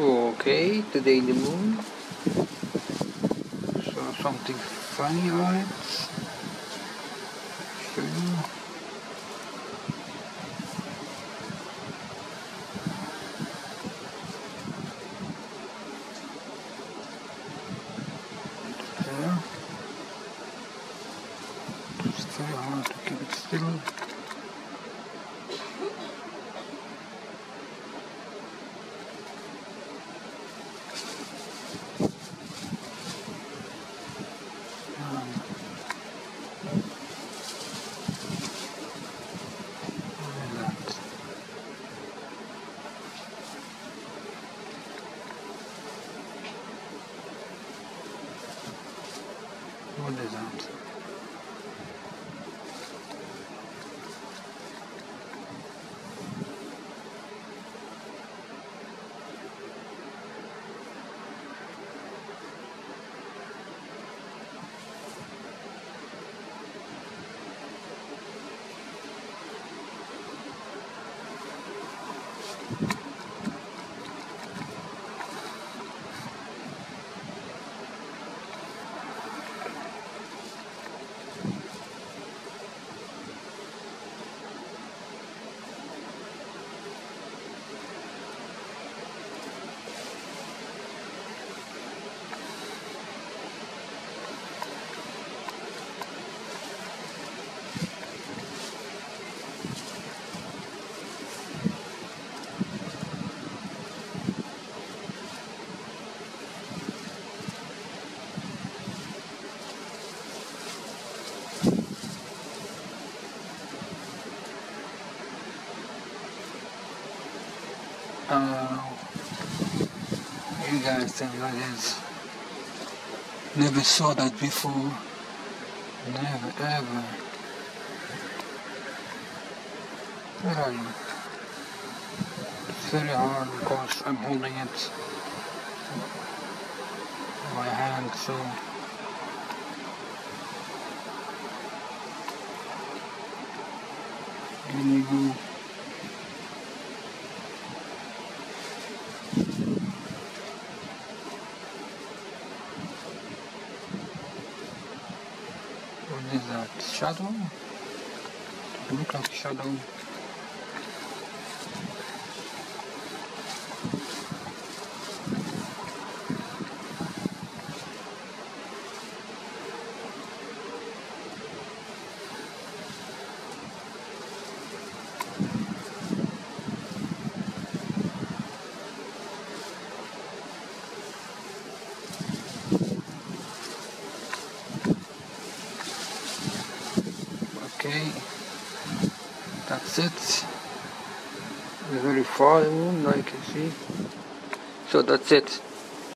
Okay, today in the moon. So something funny right? Show you. It's very hard to keep it still. What is that? Uh, you guys think what is? Never saw that before. Never ever. Where are you? It's very hard because I'm holding it in my hand so Here you go. What is that? Shadow? Look like shadow. Okay, that's it. Very far moon, like you see. So that's it.